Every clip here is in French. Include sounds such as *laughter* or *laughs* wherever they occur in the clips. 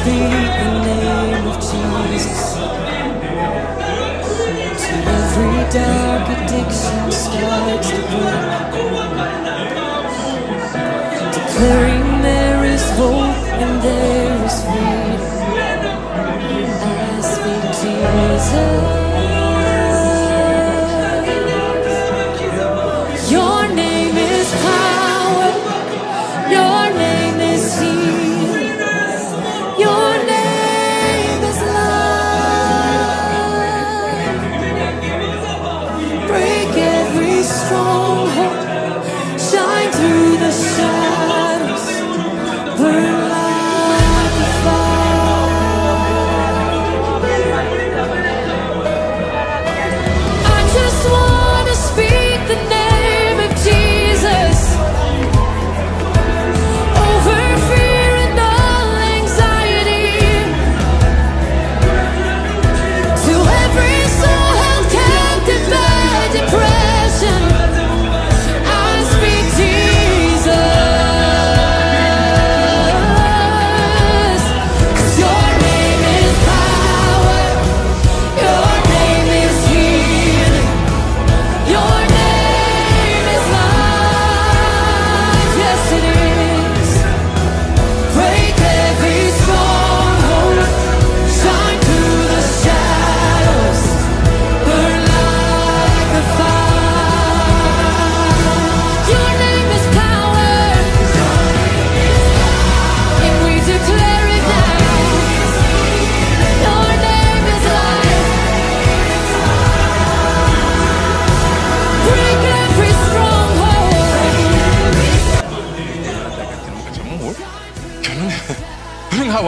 speak the name of Jesus till every dark addiction starts to break. Declaring there is hope and there is freedom. I speak Jesus.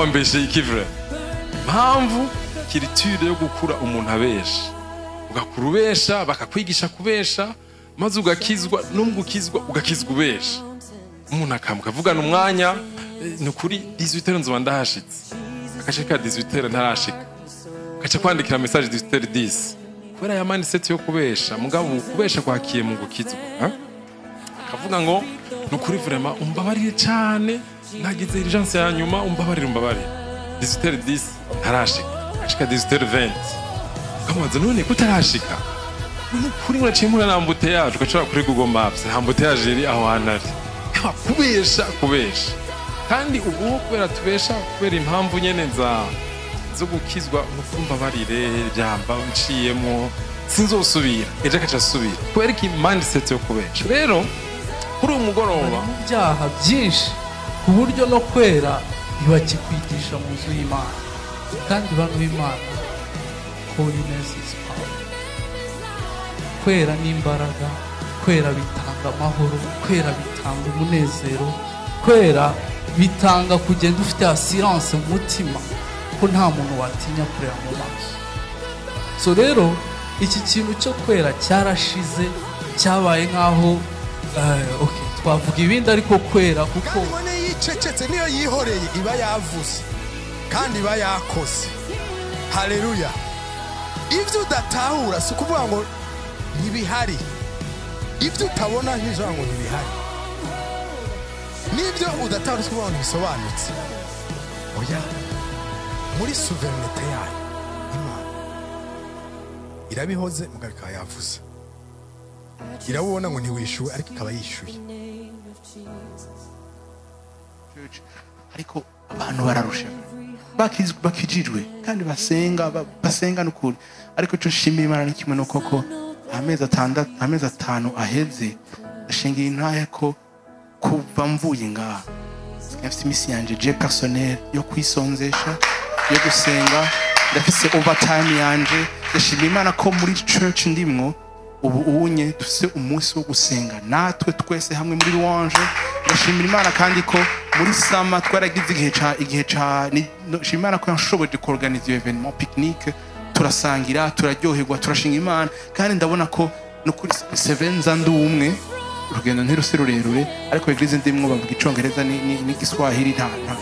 None nk'aba mbeshe ikivure mpamvu kiritire yo gukura umuntu abesha. Ugakura ubesha bakakwigisha kubesha maze ugakizwa nubwo ukizwa ugakizwa ubesha. Umuntu akamuka avugana umwanya eh, ni ukuri 18 nzoba ndahashitse. Agace ka 18 ntarashika. Gaca kwandikira message 18 10 kubera ya mindset yo kubesha mugabo mu kubesha kwakiye mu gukizwa akavuga ngo ni ukuri vrema umbabarire cyane. Nagize irijanse ya nyuma umbabarire umbabarire. 18 10 ntarashika ashika 18 20 ukamubaza none ko utarashika ni ukuri muraciye muri na mbuteyage ugashobora kuri google maps. Nta mbuteyage iri aho hantu ari. Kubesha kubesha. Kandi ubu kubera tubesha kubera impamvu nyene za zo gukizwa nuko mbabarire byamba nciyemo sinzosubira ejo akaca asubira. Kubera iki? Mindset yo kubesha. Rero kuri uyu mugoroba mu byaha byinshi. Ku buryo no kwera ntibakikwigisha mu nzu y'imana. Kandi bantu b'imana holiness is power. Kwera n'imbaraga kwera bitanga amahoro kwera bitanga umunezero kwera bitanga kugenda ufite asiranse mu mutima ko nta muntu watinya kureba mu maso. So rero iki kintu cyo kwera cyarashize cyabaye nk'aho twavuga ibindi ariko kwera kuko kandi yicecetse niyo yihoreye iba yavuze kandi iba yakoze. Haleluya. Ibyo udatahura si ukuvuga ngo ntibihari. Ibyo utabona ntibisobanura ngo ntibihari. N'ibyo udatahura si ukuvuga ngo ntibisobanutse. Oya muri suverinete yayo imana irabihoze mugabo ikaba yavuze. Irabubona ngo ntiwishyuwe ariko ikaba yishyuye. Ariko abantu bararusha. Bakijijwe kandi basenga ba- basenga n'ukuri. Ariko icyo nshimira imana ni kimwe nuko ko amezi atanu aheze ndashingira intahe ko kuva mvuye ngaha. Ndafite iminsi yanjye je personnel yo kwisonzesha yo gusenga. Ndafite overtime yanjye ndashimira imana ko muri church ndimwo ubu unye dufite umunsi wo gusenga. Natwe twese hamwe muri louange ndashimira imana kandi ko muri sama twaragize igihe ca igihe ca ni- no- shimira imana ko yashoboje kuorganiza iyo evenement picnic turasangira turaryoherwa turashinga imana. Kandi ndabona ko no kuri sevenza ndi umwe urugendo ntirusi rurerure ariko eglise ndimwo bavuga icongereza ni- ni- n'igiswahili nta nta-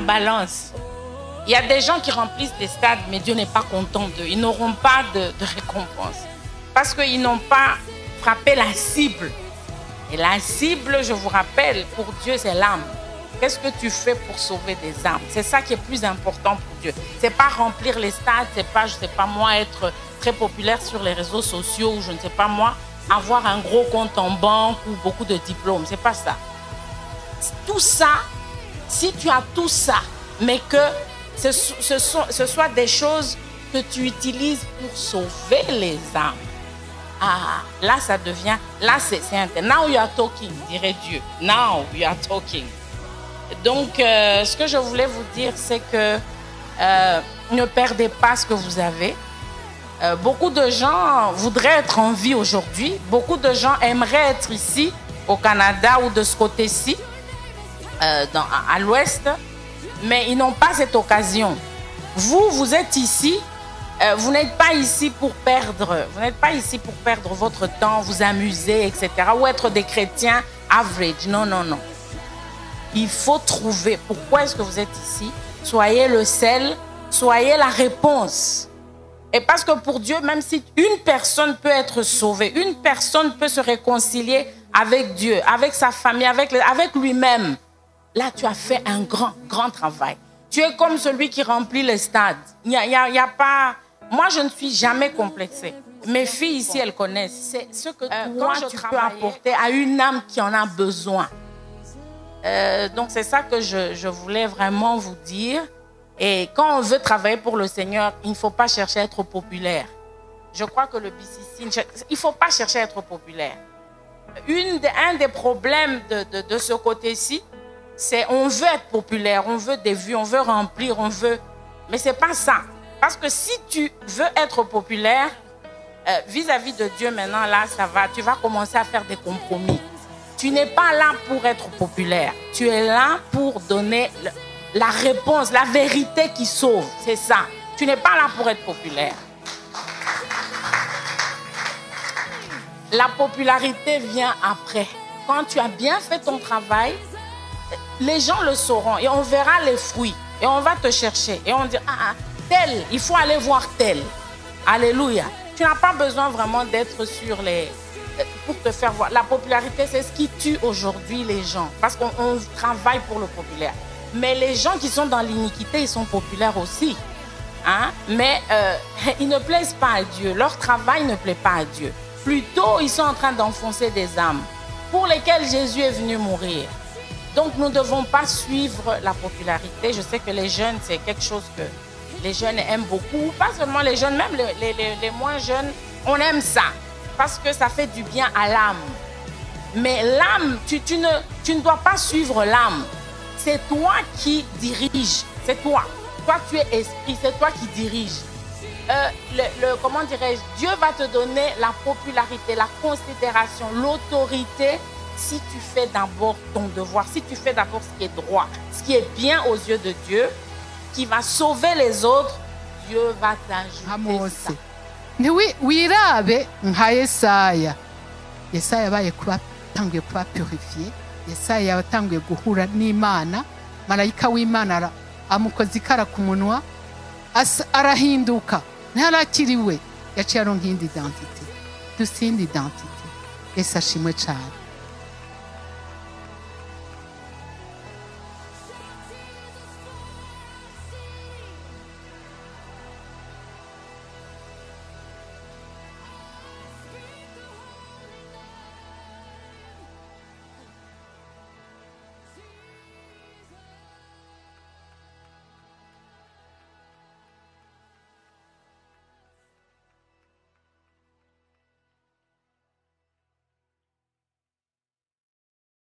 nta- balance. Il y a des gens qui remplissent des stades, mais Dieu n'est pas content d'eux. Ils n'auront pas de, de récompense. Parce qu'ils n'ont pas frappé la cible. Et la cible, je vous rappelle, pour Dieu, c'est l'âme. Qu'est-ce que tu fais pour sauver des âmes? C'est ça qui est plus important pour Dieu. C'est pas remplir les stades, c'est pas, je sais pas moi, être très populaire sur les réseaux sociaux ou je ne sais pas moi, avoir un gros compte en banque ou beaucoup de diplômes. C'est pas ça. Tout ça, si tu as tout ça, mais que ce, soit des choses que tu utilises pour sauver les âmes, ah, là, ça devient, là, c'est inter- Now you are talking, dirait Dieu. Now you are talking. Donc, euh, ce que je voulais vous dire, c'est que euh, ne perdez pas ce que vous avez. Euh, beaucoup de gens voudraient être en vie aujourd'hui. Beaucoup de gens aimeraient être ici, au Canada ou de ce côté-ci, euh, dans- à, l'ouest, mais ils n'ont pas cette occasion. Vous, vous êtes ici. euh, vous n'êtes pas ici pour perdre. Vous n'êtes pas ici pour perdre votre temps, vous amuser, etc. Ou être des chrétiens average. Non, non, non. Il faut trouver pourquoi est-ce que vous êtes ici. Soyez le sel, soyez la réponse. Et parce que pour Dieu, même si une personne peut être sauvée, une personne peut se réconcilier avec Dieu, avec sa famille, avec, avec lui-même, là, tu as fait un grand, grand travail. Tu es comme celui qui remplit les stades. Il n'y a, y a- il y a pas... Moi, je ne suis jamais complexée. Mes filles ici, elles connaissent. C'est ce que toi, tu peux apporter à une âme qui en a besoin? Euh, donc c'est ça que je, je voulais vraiment vous dire. Et quand on veut travailler pour le Seigneur, il ne faut pas chercher à être populaire. Je crois que le BCC, il ne faut pas chercher à être populaire. Une un des problèmes de, de- de ce côté-ci, c'est on veut être populaire, on veut des vues, on veut remplir, on veut... Mais c'est pas ça. Parce que si tu veux être populaire, euh, vis-à-vis de Dieu maintenant, là, ça va. Tu vas commencer à faire des compromis. Tu n'es pas là pour être populaire. Tu es là pour donner la réponse, la vérité qui sauve. C'est ça. Tu n'es pas là pour être populaire. La popularité vient après. Quand tu as bien fait ton travail, les gens le sauront et on verra les fruits. Et on va te chercher. Et on dit, ah, ah, tel, il faut aller voir tel. Alléluia. Tu n'as pas besoin vraiment d'être sur les... euh, pour te faire voir. La popularité, c'est ce qui tue aujourd'hui les gens. Parce qu'on on travaille pour le populaire. Mais les gens qui sont dans l'iniquité, ils sont populaires aussi. Hein? Mais euh, *laughs* ils ne plaisent pas à Dieu. Leur travail ne plaît pas à Dieu. Plutôt, ils sont en train d'enfoncer des âmes pour lesquelles Jésus est venu mourir. Donc, nous ne devons pas suivre la popularité. Je sais que les jeunes, c'est quelque chose que les jeunes aiment beaucoup. Pas seulement les jeunes, même les, les- les- moins jeunes, on aime ça. Parce que ça fait du bien à l'âme. Mais l'âme, tu, tu ne, tu ne dois pas suivre l'âme. C'est toi qui dirige. C'est toi. Toi, tu es esprit. C'est toi qui dirige. Euh, le- comment dirais-je, Dieu va te donner la popularité, la considération, l'autorité si tu fais d'abord ton devoir, si tu fais d'abord ce qui est droit, ce qui est bien aux yeux de Dieu, qui va sauver les autres, Dieu va t'ajouter ça. ntiwi wirabe nka yesaya. Yesaya yabaye kuba atanguye kuba purifiye yesaya yatanguye guhura n'imana. Marayika w'imana amukoza ikara ku munwa arahinduka. Ntarakiriwe yaciye aronka iyindi identite dusinde identite yesu ashimwe cyane